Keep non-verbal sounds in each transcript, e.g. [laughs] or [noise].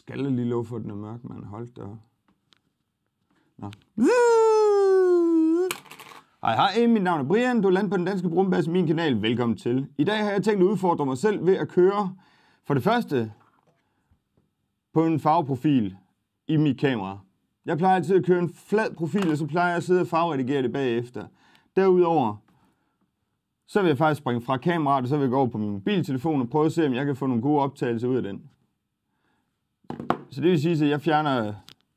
skal jeg lige love for, at den er mørk, man. Hold da. Nå. Hej, hej, mit navn er Brian. Du er landet på den danske brumbas min kanal. Velkommen til. I dag har jeg tænkt at udfordre mig selv ved at køre for det første på en farveprofil i mit kamera. Jeg plejer altid at køre en flad profil, og så plejer jeg at sidde og farveredigere det bagefter. Derudover, så vil jeg faktisk springe fra kameraet, og så vil jeg gå over på min mobiltelefon og prøve at se, om jeg kan få nogle gode optagelser ud af den. Så det vil sige, at jeg fjerner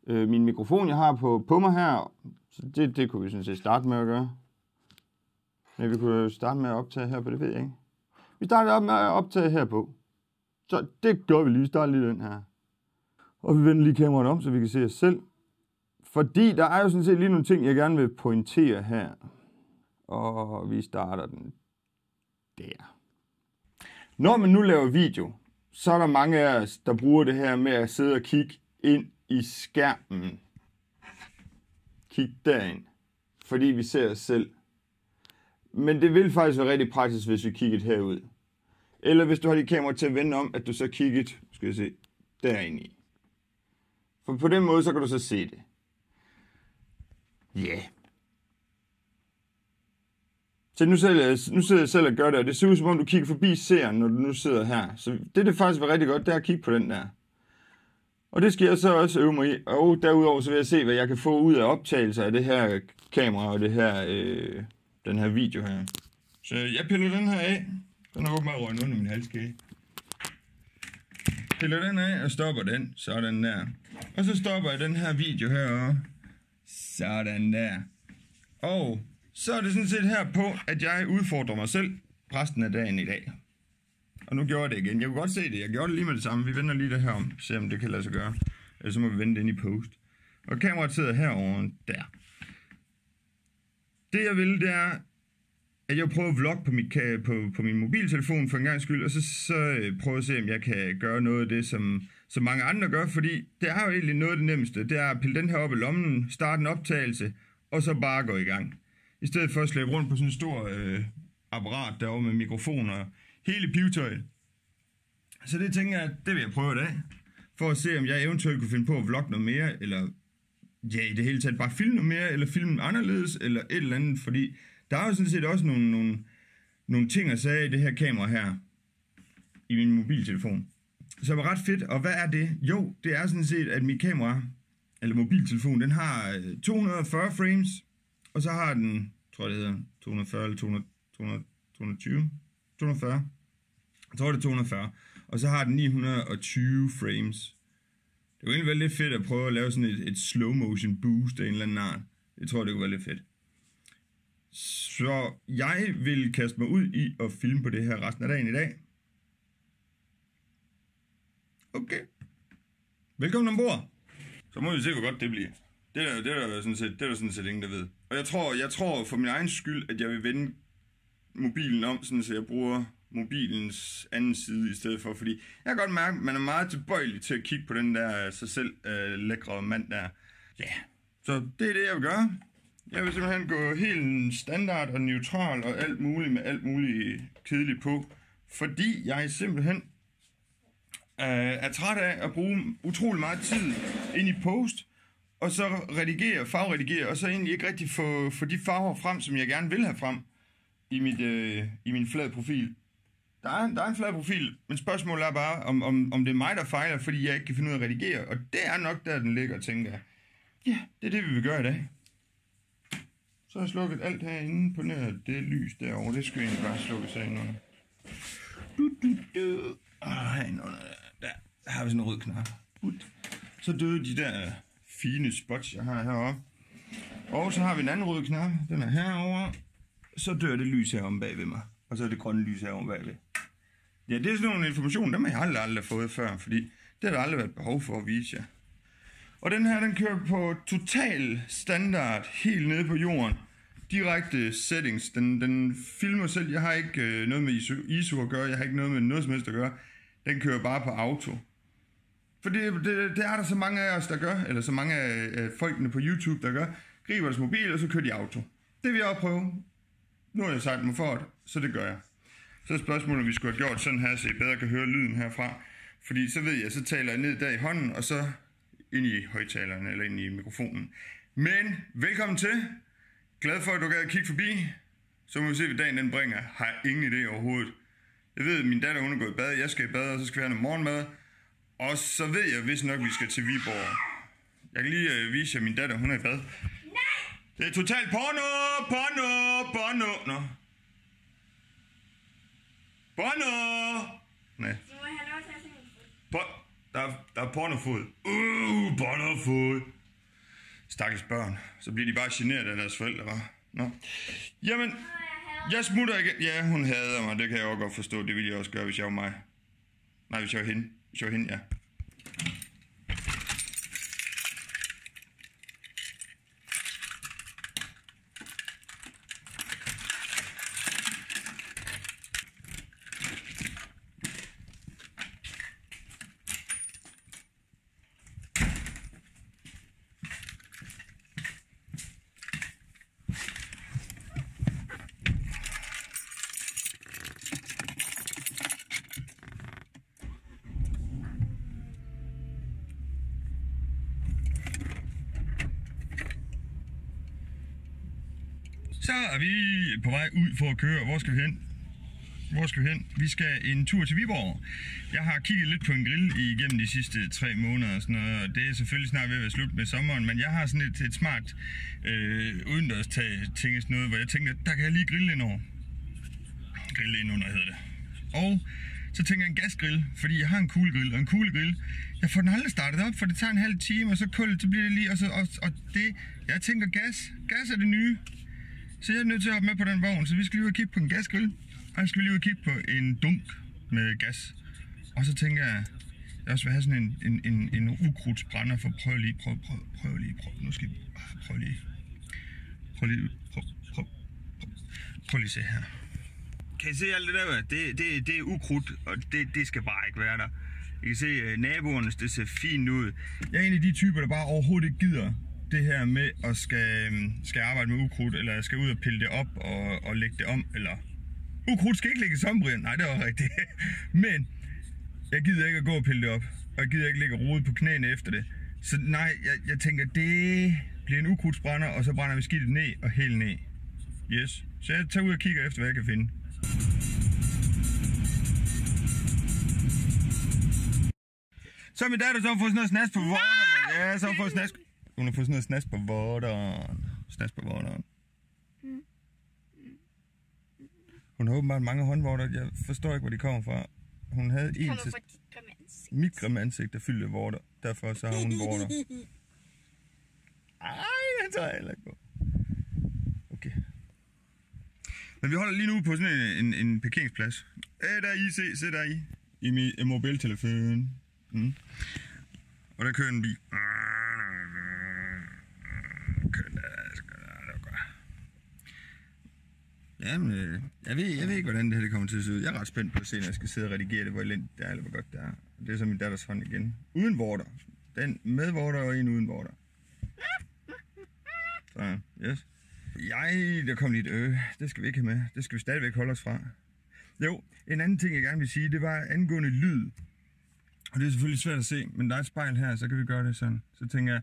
øh, min mikrofon, jeg har på, på mig her. Så det, det kunne vi sådan set starte med at gøre. Men vi kunne starte med at optage her på, det ved jeg ikke. Vi starter op med at optage her på. Så det gør vi lige. Vi starter lige den her. Og vi vender lige kameraet om, så vi kan se os selv. Fordi der er jo sådan set lige nogle ting, jeg gerne vil pointere her. Og vi starter den der. Når man nu laver video, så er der mange af os, der bruger det her med at sidde og kigge ind i skærmen. Kig derind. Fordi vi ser os selv. Men det vil faktisk være rigtig praktisk, hvis vi kiggede herud. Eller hvis du har dit kamera til at vende om, at du så kigget, skal jeg se, derinde i. For på den måde, så kan du så se det. Ja. Yeah. Så nu sidder, jeg, nu sidder jeg selv og gør det, og det ser ud som om, du kigger forbi seeren, når du nu sidder her. Så det, det faktisk var rigtig godt, det er at kigge på den der. Og det skal jeg så også øve mig i. Og derudover så vil jeg se, hvad jeg kan få ud af optagelser af det her kamera og det her, øh, den her video her. Så jeg piller den her af. Den har åbenbart røget under min halskæde. Piller den af og stopper den. Sådan der. Og så stopper jeg den her video her. Sådan der. Og så er det sådan set her på, at jeg udfordrer mig selv resten af dagen i dag. Og nu gjorde jeg det igen. Jeg kunne godt se det. Jeg gjorde det lige med det samme. Vi vender lige det her om, se om det kan lade sig gøre. Ellers så må vi vende det ind i post. Og kameraet sidder herovre der. Det jeg vil, det er, at jeg prøver at vlogge på, mit, på, på min mobiltelefon for en gang skyld, og så, så øh, prøver at se, om jeg kan gøre noget af det, som, som mange andre gør, fordi det er jo egentlig noget af det nemmeste. Det er at pille den her op i lommen, starte en optagelse, og så bare gå i gang. I stedet for at slæbe rundt på sådan en stor øh, apparat derovre med mikrofoner og hele pivetøjet. Så det tænker jeg, det vil jeg prøve i dag. For at se, om jeg eventuelt kunne finde på at vlogge noget mere, eller ja, i det hele taget bare filme noget mere, eller filme anderledes, eller et eller andet. Fordi der er jo sådan set også nogle, nogle, nogle ting at sige i det her kamera her, i min mobiltelefon. Så det var ret fedt, og hvad er det? Jo, det er sådan set, at mit kamera, eller mobiltelefon, den har øh, 240 frames, og så har den, tror jeg det hedder, 240 eller 200, 200, 220, 240. Jeg tror det er 240. Og så har den 920 frames. Det kunne egentlig være lidt fedt at prøve at lave sådan et, et slow motion boost af en eller anden art. Jeg tror, det kunne være lidt fedt. Så jeg vil kaste mig ud i at filme på det her resten af dagen i dag. Okay. Velkommen ombord. Så må vi se, hvor godt det bliver. Det er, det er der sådan set, det er der sådan set ingen, der ved. Og jeg tror, jeg tror for min egen skyld, at jeg vil vende mobilen om, sådan, så jeg bruger mobilens anden side i stedet for, fordi jeg kan godt mærke, at man er meget tilbøjelig til at kigge på den der øh, sig selv øh, lækre mand der. Ja, yeah. så det er det, jeg vil gøre. Jeg vil simpelthen gå helt standard og neutral og alt muligt med alt muligt kedeligt på, fordi jeg simpelthen øh, er træt af at bruge utrolig meget tid ind i post, og så redigere, farveredigere, og så egentlig ikke rigtig få, få de farver frem, som jeg gerne vil have frem i, mit, øh, i min flad profil. Der er, der er en flad profil, men spørgsmålet er bare, om, om, om det er mig, der fejler, fordi jeg ikke kan finde ud af at redigere. Og det er nok der, den ligger, tænker jeg. Ja, det er det, vi vil gøre i dag. Så har jeg slukket alt herinde på nær det lys derovre. Det skal egentlig bare slukkes herinde under. Du, du, du. Ah, og herinde under der. Der har vi sådan en rød knap. Så døde de der fine spots, jeg har heroppe. Og så har vi en anden rød knap. Den er herovre. Så dør det lys herom bagved mig. Og så er det grønne lys herovre bagved. Ja, det er sådan nogle information, dem har jeg aldrig, aldrig fået før, fordi det har der aldrig været behov for at vise jer. Og den her, den kører på total standard, helt nede på jorden. Direkte settings. Den, den filmer selv. Jeg har ikke øh, noget med ISO, ISO at gøre. Jeg har ikke noget med noget som helst at gøre. Den kører bare på auto. For det, det, det er der så mange af os, der gør, eller så mange af, øh, folkene på YouTube, der gør. Griber deres mobil, og så kører de auto. Det vil jeg også prøve. Nu har jeg sagt mig for det, så det gør jeg. Så er spørgsmålet, om vi skulle have gjort sådan her, så I bedre kan høre lyden herfra. Fordi så ved jeg, så taler jeg ned der i hånden, og så ind i højtaleren eller ind i mikrofonen. Men velkommen til. Glad for, at du gad kigge forbi. Så må vi se, hvad dagen den bringer. Har jeg ingen idé overhovedet. Jeg ved, at min datter hun er gået i bad, jeg skal i bad, og så skal vi have noget morgenmad. Og så ved jeg, hvis nok, vi skal til Viborg. Jeg kan lige øh, vise jer, at min datter hun er i bad. Det er totalt porno, porno, porno. Nå. Porno! Nej. Du må have lov til at se min fod. Po- der, er, der er pornofod. Uh, pornofod. Stakkels børn. Så bliver de bare generet af deres forældre, var. Nå. Jamen, jeg smutter igen. Ja, hun hader mig. Det kan jeg også godt forstå. Det ville jeg også gøre, hvis jeg var mig. Nej, hvis jeg var hende. Hvis jeg var hende, ja. Så er vi på vej ud for at køre. Hvor skal vi hen? Hvor skal vi hen? Vi skal en tur til Viborg. Jeg har kigget lidt på en grill igennem de sidste tre måneder og sådan noget, og det er selvfølgelig snart ved at være slut med sommeren, men jeg har sådan et, et smart øh, udendørs ting, sådan noget, hvor jeg tænker, der kan jeg lige grille ind over. Grille ind under hedder det. Og så tænker jeg en gasgrill, fordi jeg har en kuglegrill, og en kuglegrill, jeg får den aldrig startet op, for det tager en halv time, og så kullet, så bliver det lige, og, så, og, og det, jeg tænker gas, gas er det nye. Så jeg er nødt til at hoppe med på den vogn, så vi skal lige ud og kigge på en gasgrill. Og så skal vi lige ud og kigge på en dunk med gas. Og så tænker jeg, jeg også vil have sådan en, en, en, en ukrudtsbrænder, for prøv lige, prøv, prøv, prøv lige, prøv, nu skal vi, prøv lige, prøv lige, prøv, prøv, prøv, prøv lige se her. Kan I se alt det der? Det, det, det er ukrudt, og det, det skal bare ikke være der. I kan se, øh, naboernes, det ser fint ud. Jeg er en af de typer, der bare overhovedet ikke gider det her med at skal, øhm, skal arbejde med ukrudt, eller skal ud og pille det op og, og lægge det om, eller... Ukrudt skal ikke lægges om, Brian. Nej, det var rigtigt. [laughs] Men jeg gider ikke at gå og pille det op, og jeg gider ikke ligge og rode på knæene efter det. Så nej, jeg, jeg tænker, det bliver en ukrudtsbrænder, og så brænder vi skidtet ned og helt ned. Yes. Så jeg tager ud og kigger efter, hvad jeg kan finde. Så min datter så har fået sådan noget snas på vorterne. Ja, så har fået snas. Hun har fået sådan noget snas på vorteren. Snas på vorteren. Hun har åbenbart mange håndvorter. Jeg forstår ikke, hvor de kommer fra. Hun havde en Kommer til fra dit grimme ansigt. mit grimme ansigt, der fyldte vorter. Derfor så har hun vorter. Ej, den tager jeg heller ikke på. Okay. Men vi holder lige nu på sådan en, en, en parkeringsplads. Æ, der er I, se, se der I. I min mobiltelefon. Mm. Og der kører en bil. Kører der, skal der, det var godt. Jamen, øh, jeg ved, jeg ved ikke, hvordan det her det kommer til at se ud. Jeg er ret spændt på at se, når jeg skal sidde og redigere det, hvor elendigt det er, eller hvor godt det er. Det er så min datters hånd igen. Uden vorter. Den med vorter og en uden vorter. Så, yes. Jeg, der kom lidt øh, det skal vi ikke have med. Det skal vi stadigvæk holde os fra. Jo, en anden ting, jeg gerne vil sige, det var angående lyd. Og det er selvfølgelig svært at se, men der er et spejl her, så kan vi gøre det sådan. Så tænker jeg,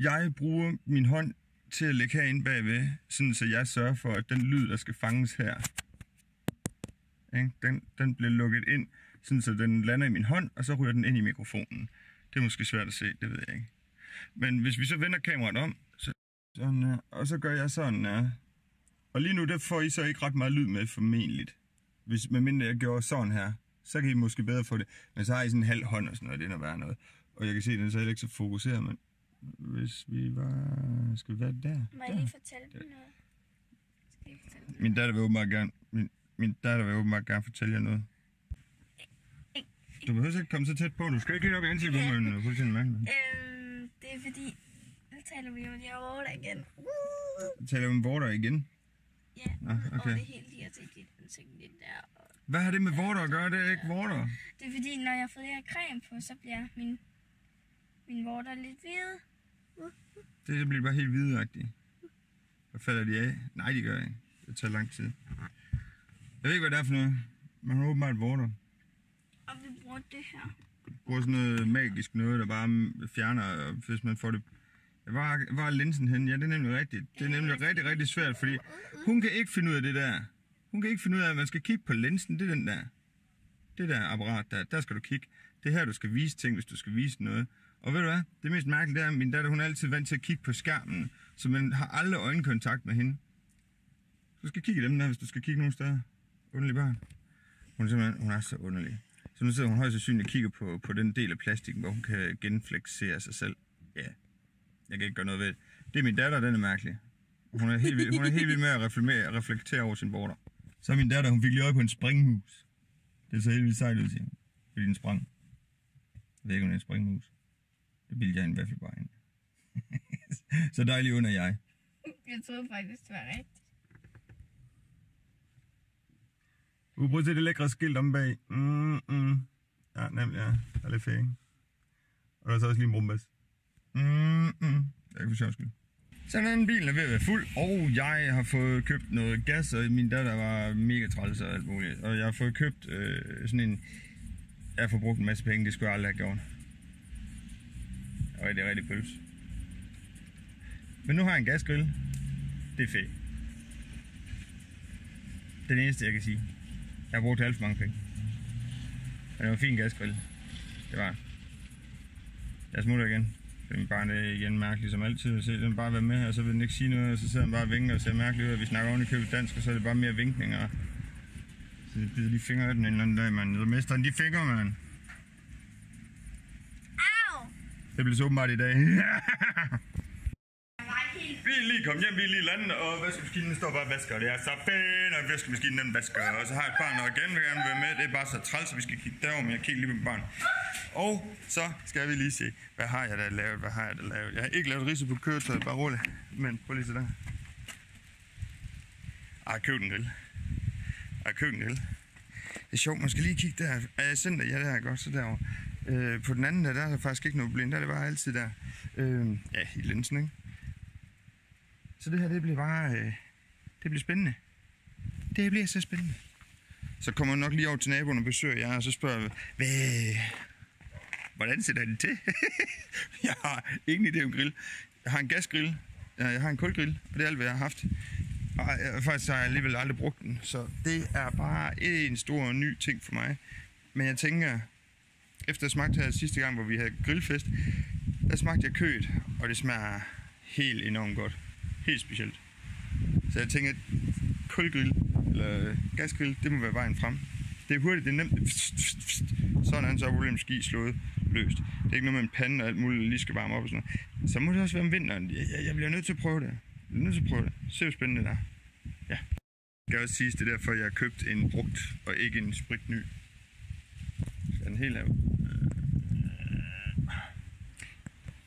jeg bruger min hånd til at lægge herinde bagved, sådan så jeg sørger for, at den lyd, der skal fanges her, ikke? Den, den bliver lukket ind, sådan så den lander i min hånd, og så ryger den ind i mikrofonen. Det er måske svært at se, det ved jeg ikke. Men hvis vi så vender kameraet om, så sådan her, og så gør jeg sådan her. Og lige nu, der får I så ikke ret meget lyd med, formentligt. Hvis, medmindre jeg gjorde sådan her, så kan I måske bedre få det. Men så har I sådan en halv hånd og sådan noget, det er noget værre noget. Og jeg kan se, at den er så heller ikke så fokuseret, men hvis vi var... Skal vi være der? Må jeg lige fortælle dem noget? Skal jeg fortælle dem? Min datter vil åbenbart gerne, min, min datter vil åbenbart gerne fortælle jer noget. Du behøver ikke komme så tæt på. Du skal ikke helt op i ansigtet på mig, men fuldstændig mand. [laughs] Øhm, det er fordi, nu taler vi om de her vorter igen. Uh! Taler vi om vorter igen? Ja, Ah, okay. over det hele, de har set dit ansigt lidt der. Og Hvad har det med vorter at gøre? Det er ikke vorter. det er fordi, når jeg får det her creme på, så bliver min, min vorter lidt hvide. Det, det bliver bare helt hvidagtigt. Hvad falder de af? Nej, de gør ikke. Det tager lang tid. Jeg ved ikke, hvad det er for noget. Man har åbenbart vorter. Og vi bruger det her. bruger sådan noget magisk noget, der bare fjerner, hvis man får det... Hvor er, hvor er linsen hen? Ja, det er nemlig rigtigt. Det er nemlig rigtig, rigtig svært, fordi hun kan ikke finde ud af det der. Hun kan ikke finde ud af, at man skal kigge på linsen. Det er den der. Det der apparat der. Der skal du kigge. Det er her, du skal vise ting, hvis du skal vise noget. Og ved du hvad? Det mest mærkelige det er, at min datter, hun er altid vant til at kigge på skærmen. Så man har aldrig øjenkontakt med hende. Du skal kigge i dem der, hvis du skal kigge nogen steder. Underlig barn. Hun er simpelthen, hun er så underlig. Så nu sidder hun højst sandsynligt og kigger på, på den del af plastikken, hvor hun kan genflexere sig selv. Ja, jeg kan ikke gøre noget ved det. Det er min datter, den er mærkelig. Hun er helt vild, hun er helt vild med at reflektere, reflektere over sin border. Så er min datter, hun fik lige øje på en springmus. Det så helt vildt sejt ud, siger hun. Fordi den sprang. Jeg ved ikke, om det er en springmus. Det bildte jeg en i hvert fald bare ind. så dejlig under jeg. Jeg troede faktisk, det var rigtigt. Uh, prøv at se det lækre skilt om bag. Mm, mm. Ja, nemlig, ja. Det er lidt fedt, ikke? Og der er så også lige en brumbas. Mm, mm. Det er ikke for sjov skyld. Så den bilen er ved at være fuld, og jeg har fået købt noget gas, og min datter var mega træls og alt muligt. Og jeg har fået købt øh, sådan en... Jeg har fået brugt en masse penge, det skulle jeg aldrig have gjort rigtig, er rigtig pølse. Men nu har jeg en gasgrill. Det er fedt. Det er det eneste, jeg kan sige. Jeg har brugt alt for mange penge. Men det var en fin gasgrill. Det var. Jeg smutter igen. Det er bare det igen mærkeligt som altid Så se den bare være med, og så vil den ikke sige noget, og så sidder den bare og vinker og ser mærkeligt ud, og vi snakker oven i købet dansk, og så er det bare mere vinkninger. Så jeg bider lige fingre af den en eller anden dag, mand. Så mister den de fingre, mand. Det bliver så åbenbart i dag. [laughs] Vi er lige kommet hjem, vi er lige landet, og vaskemaskinen står bare og vasker. Det er så fedt, og vaskemaskinen den vasker. Og så har jeg et barn, og igen vil gerne være med. Det er bare så træls, at vi skal kigge derover, men jeg kigger lige på mit barn. Og så skal vi lige se, hvad har jeg da lavet, hvad har jeg da lavet. Jeg har ikke lavet ridse på køretøjet, bare roligt. Men prøv lige så der. Ej, jeg købte en grill. Ej, jeg købte en grill. Det er sjovt, man skal lige kigge der. Er jeg sendt Ja, det er godt, så derovre. Øh, på den anden der, der er der faktisk ikke noget problem. Der er det bare altid der. Øh, ja, i linsen, ikke? Så det her, det bliver bare... Øh, det bliver spændende. Det bliver så spændende. Så kommer jeg nok lige over til naboen og besøger jer, og så spørger jeg, hvad... Hvordan sætter den til? [laughs] jeg har ingen idé om grill. Jeg har en gasgrill, jeg har en kulgrill, og det er alt, hvad jeg har haft. Og jeg, faktisk har jeg alligevel aldrig brugt den, så det er bare en stor ny ting for mig. Men jeg tænker, efter jeg smagte her sidste gang, hvor vi havde grillfest, der smagte jeg kødet, og det smager helt enormt godt. Helt specielt. Så jeg tænker, kulgrill eller gasgrill, det må være vejen frem. Det er hurtigt, det er nemt. Sådan så er problemet ski slået løst. Det er ikke noget med en pande og alt muligt, lige skal varme op og sådan noget. Så må det også være om vinteren. Jeg, jeg, jeg bliver nødt til at prøve det. Jeg bliver nødt til at prøve det. Se hvor spændende det er. Ja. Jeg kan også sige, det er derfor, jeg har købt en brugt og ikke en spritny. den helt lav.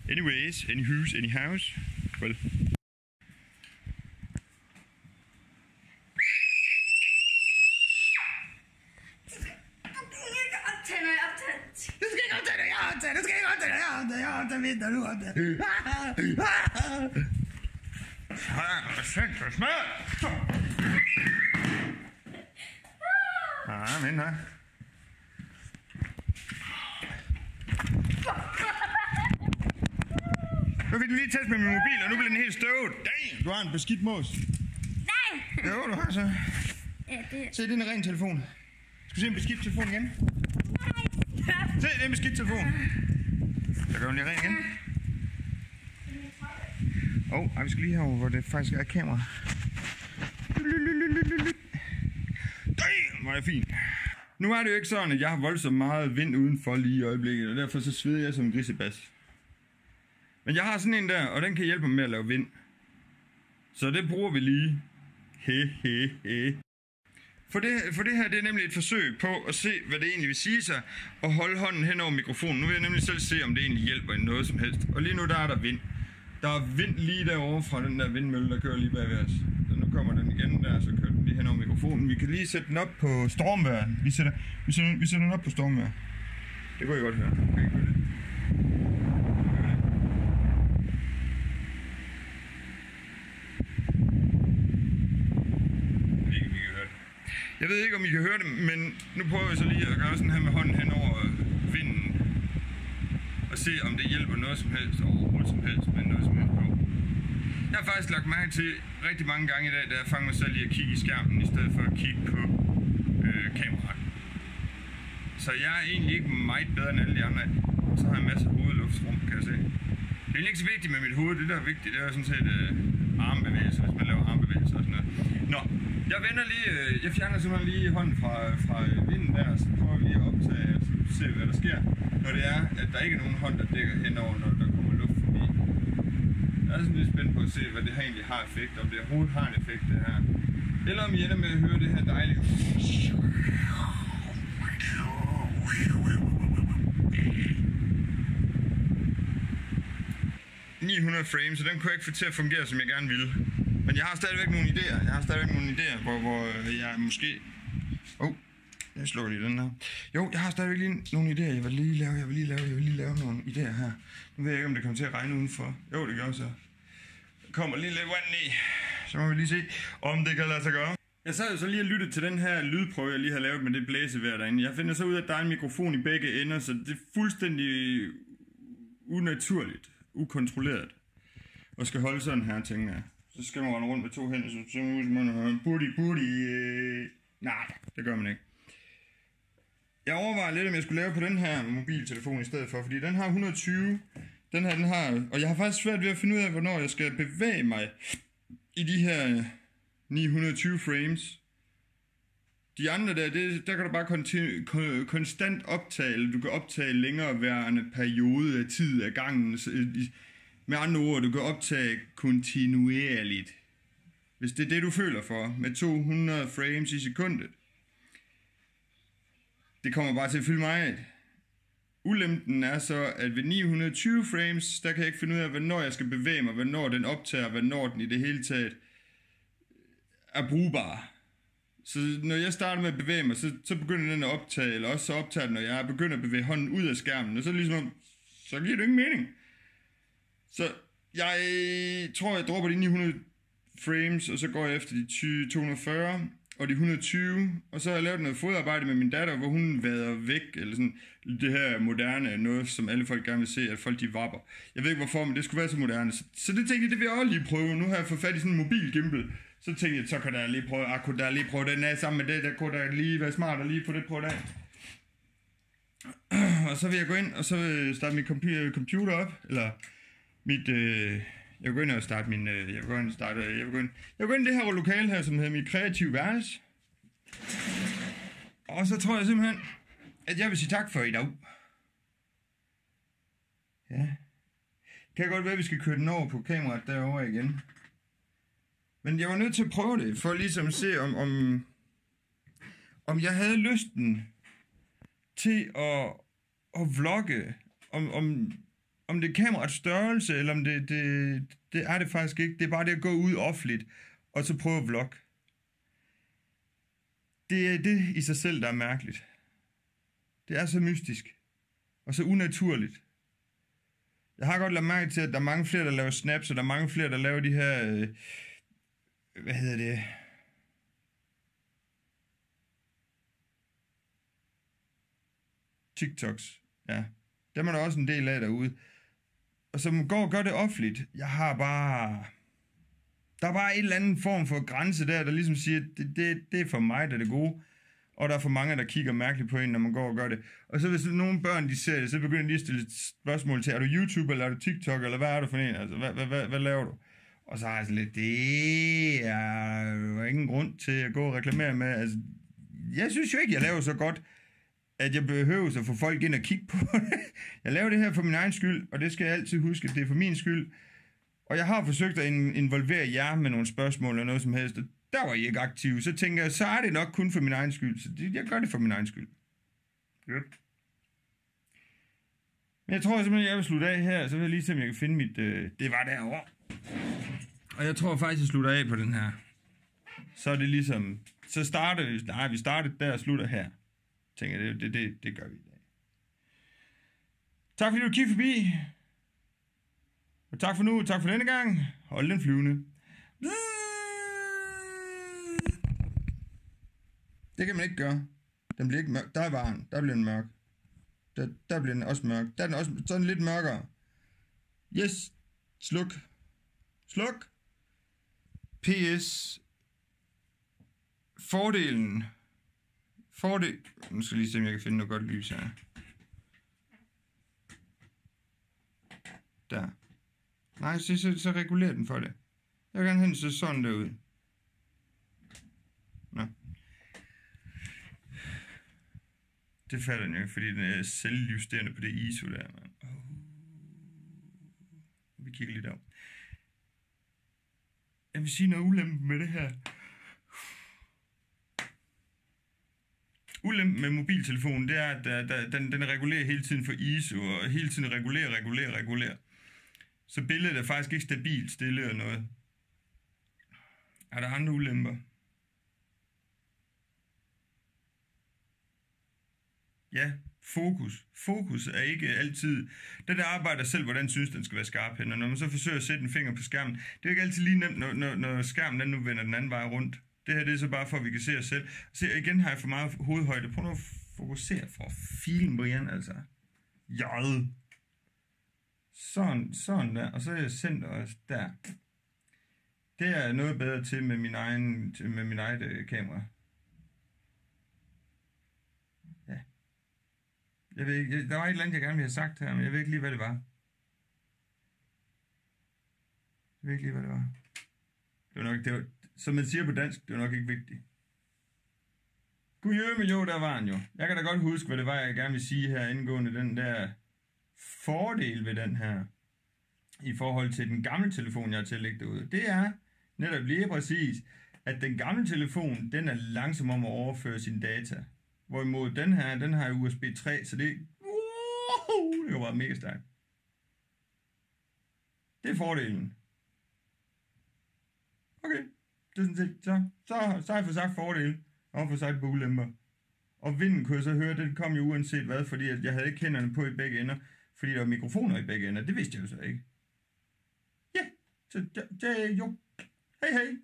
Anyways, any who's, any house. Well. Du kan ikke optage, når jeg optager. Du skal ikke optage det, jeg optager. Du skal ikke optage det, jeg optager. Jeg optager vinter, du optager. Ja, fedt, det smager. Ja, men her. Nu fik den lige test med min mobil, og nu bliver den helt støvet. Damn, du har en beskidt mås. Nej! Jo, du har så. Ja, det Se, det er en ren telefon. Skal vi se en beskidt telefon igen? Nej! Se, det er en beskidt telefon. Så gør den lige ren igen. Åh, oh, ej, vi skal lige herover, hvor det faktisk er kamera. Damn, hvor er det fint. Nu er det jo ikke sådan, at jeg har voldsomt meget vind udenfor lige i øjeblikket, og derfor så sveder jeg som en grisebas. Men jeg har sådan en der, og den kan hjælpe mig med at lave vind. Så det bruger vi lige. He, he, he. For det, for det her det er nemlig et forsøg på at se, hvad det egentlig vil sige sig, og holde hånden hen over mikrofonen. Nu vil jeg nemlig selv se, om det egentlig hjælper i noget som helst. Og lige nu der er der vind. Der er vind lige derovre fra den der vindmølle, der kører lige bagved os. Så nu kommer den igen der, så kører den lige hen over mikrofonen. Vi kan lige sætte den op på stormvejr. Vi sætter, vi sætter, vi sætter den op på stormvejr. Det kunne I godt høre. Okay, I høre det? Jeg ved ikke, om I kan høre det. Jeg ved ikke, om I kan høre det, men nu prøver vi så lige at gøre sådan her med hånden hen over se, om det hjælper noget som helst, overhovedet som helst, men noget som helst på. Jeg har faktisk lagt mærke til rigtig mange gange i dag, da jeg fanger mig selv i at kigge i skærmen, i stedet for at kigge på øh, kameraet. Så jeg er egentlig ikke meget bedre end alle de andre. Og så har jeg masser af hovedluftrum, kan jeg se. Det er ikke så vigtigt med mit hoved. Det, der er vigtigt, det er sådan set øh, armbevægelser, hvis man laver armbevægelser og sådan noget. Nå, jeg vender lige, øh, jeg fjerner simpelthen lige hånden fra, fra vinden der, så prøver vi lige at optage, så se hvad der sker, når det er, at der ikke er nogen hånd, der dækker henover, når der kommer luft forbi. Jeg er sådan lidt spændt på at se, hvad det her egentlig har effekt, om det overhovedet har en effekt, det her. Eller om I ender med at høre det her dejlige 900 frames, så den kunne jeg ikke få til at fungere, som jeg gerne ville. Men jeg har stadigvæk nogle idéer. Jeg har stadigvæk nogle idéer, hvor, hvor øh, jeg måske... Oh, jeg slukker lige den her. Jo, jeg har stadigvæk lige nogle idéer, jeg vil lige lave, jeg vil lige lave, jeg vil lige lave nogle idéer her. Nu ved jeg ikke, om det kommer til at regne udenfor. Jo, det gør så. Der kommer lige lidt vand i. Så må vi lige se, om det kan lade sig gøre. Jeg sad jo så lige og lyttede til den her lydprøve, jeg lige har lavet med det blæsevejr derinde. Jeg finder så ud af, at der er en mikrofon i begge ender, så det er fuldstændig unaturligt, ukontrolleret. Og skal holde sådan her, tænker jeg. Så skal man rende rundt med to hænder, så ser man ud som man har booty booty. Øh... Nej, det gør man ikke. Jeg overvejer lidt, om jeg skulle lave på den her mobiltelefon i stedet for, fordi den har 120. Den her, den har... Og jeg har faktisk svært ved at finde ud af, hvornår jeg skal bevæge mig i de her 920 frames. De andre der, det, der kan du bare kontinu, kon, konstant optage, du kan optage længere værende periode af tid af gangen. Med andre ord, du kan optage kontinuerligt. Hvis det er det, du føler for, med 200 frames i sekundet. Det kommer bare til at fylde meget. Ulempen er så, at ved 920 frames, der kan jeg ikke finde ud af, hvornår jeg skal bevæge mig, hvornår den optager, hvornår den i det hele taget er brugbar. Så når jeg starter med at bevæge mig, så, så begynder den at optage, eller også så optager den, når jeg begynder at bevæge hånden ud af skærmen, og så ligesom, så giver det ingen mening. Så jeg tror, jeg dropper de 900 frames, og så går jeg efter de 20, 240 og de 120, og så har jeg lavet noget fodarbejde med min datter, hvor hun vader væk, eller sådan det her moderne, noget som alle folk gerne vil se, at folk de vapper. Jeg ved ikke hvorfor, men det skulle være så moderne. Så, så det tænkte jeg, det vil jeg også lige prøve. Nu har jeg fået fat i sådan en mobil gimbal, så tænkte jeg, så kan der lige prøve, ah, kunne der lige prøve den af sammen med det, der kunne der lige være smart at lige få det prøvet af. [clears throat] Og så vil jeg gå ind, og så øh, starte min computer op, eller mit, øh, jeg begynder at starte min, øh, jeg begynder at ind og starte, jeg begynder, jeg begynder det her lokale her, som hedder mit kreative værelse. Og så tror jeg simpelthen, at jeg vil sige tak for i dag. Ja. Kan godt være, at vi skal køre den over på kameraet derovre igen. Men jeg var nødt til at prøve det, for ligesom at se, om, om, om jeg havde lysten til at, at vlogge, om, om, om det er kameraets størrelse, eller om det, det, det er det faktisk ikke. Det er bare det at gå ud offentligt, og så prøve at vlogge. Det er det i sig selv, der er mærkeligt. Det er så mystisk, og så unaturligt. Jeg har godt lagt mærke til, at der er mange flere, der laver snaps, og der er mange flere, der laver de her... Øh, hvad hedder det? TikToks. Ja. Dem er der også en del af derude. Og som går og gør det offentligt. Jeg har bare... Der er bare en eller anden form for grænse der, der ligesom siger, det, det, det er for mig, der er det gode. Og der er for mange, der kigger mærkeligt på en, når man går og gør det. Og så hvis nogle børn, de ser det, så begynder de at stille spørgsmål til, er du YouTube, eller er du TikTok, eller hvad er du for en? Altså, hvad, hvad, hvad, hvad laver du? Og så har jeg sådan lidt, det er jo ingen grund til at gå og reklamere med. Altså, jeg synes jo ikke, jeg laver så godt, at jeg behøver at få folk ind og kigge på [laughs] det. Jeg laver det her for min egen skyld, og det skal jeg altid huske, at det er for min skyld. Og jeg har forsøgt at involvere jer med nogle spørgsmål eller noget som helst, og der var I ikke aktive. Så tænker jeg, så er det nok kun for min egen skyld. Så jeg gør det for min egen skyld. Yep. Men jeg tror simpelthen, jeg vil slutte af her, så vil jeg lige se, om jeg kan finde mit... Øh, det var derovre. Og jeg tror faktisk, jeg slutter af på den her. Så er det ligesom... Så starter vi... Nej, vi startede der og slutter her. Tænker jeg, det, det, det, det gør vi i dag. Tak fordi du kiggede forbi. Og tak for nu, tak for denne gang. Hold den flyvende. Det kan man ikke gøre. Den bliver ikke mørk. Der er varen. Der bliver den mørk. Der, der bliver den også mørk. Der er den også sådan lidt mørkere. Yes. Sluk. Sluk. PS. Fordelen. Fordel. Nu skal jeg lige se, om jeg kan finde noget godt lys her. Der. Nej, så, så, så regulerer den for det. Jeg vil gerne hen så sådan derud. Nå. Det falder den jo ikke, fordi den er selvjusterende på det ISO der, man. Oh. Vi kigger lidt om. Jeg vil sige noget ulempe med det her. Ulempen med mobiltelefonen, det er, at der, der, den, den regulerer hele tiden for ISO, og hele tiden regulerer, regulerer, regulerer. Så billedet er faktisk ikke stabilt stille eller noget. Er der andre ulemper? Ja, fokus. Fokus er ikke altid... Den der arbejder selv, hvordan synes, den skal være skarp hen. Og når man så forsøger at sætte en finger på skærmen, det er ikke altid lige nemt, når, når, når skærmen den nu vender den anden vej rundt. Det her det er så bare for, at vi kan se os selv. Se, igen har jeg for meget hovedhøjde. Prøv nu at fokusere for filen, Brian, altså. Jød. Sådan, sådan der. Og så er jeg sendt os der. Det er jeg noget bedre til med min egen, til, med min eget øh, kamera. Ja. Jeg ved ikke, der var et eller andet, jeg gerne ville have sagt her, men jeg ved ikke lige, hvad det var. Jeg ved ikke lige, hvad det var. Det var nok, det var, som man siger på dansk, det er nok ikke vigtigt. Gud men jo, der var han jo. Jeg kan da godt huske, hvad det var, jeg gerne vil sige her indgående den der fordel ved den her, i forhold til den gamle telefon, jeg har til derude. Det er netop lige præcis, at den gamle telefon, den er langsom om at overføre sine data. Hvorimod den her, den har USB 3, så det, wow, det var bare mega stærkt. Det er fordelen. Okay, det er sådan set, så, så, så har jeg for sagt fordele, og for sagt på ulemper. Og vinden kunne jeg så høre, det kom jo uanset hvad, fordi at jeg havde ikke hænderne på i begge ender, fordi der var mikrofoner i begge ender. Det vidste jeg jo så ikke. Ja, så det, det jo. Hej hej.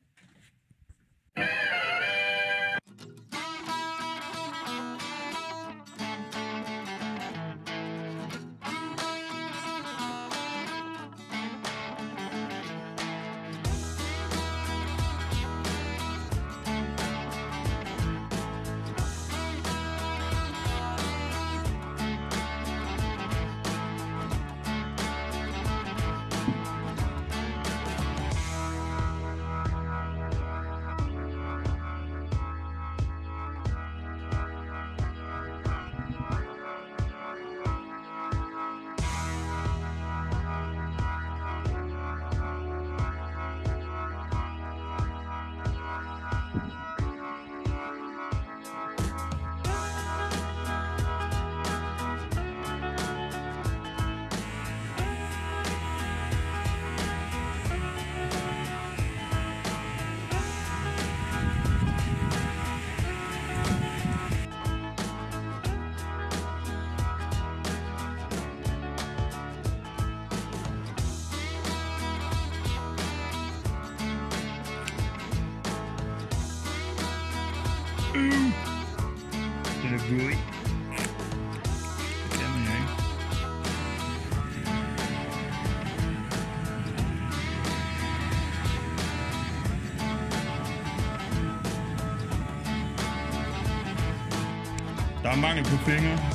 Mangel på penge.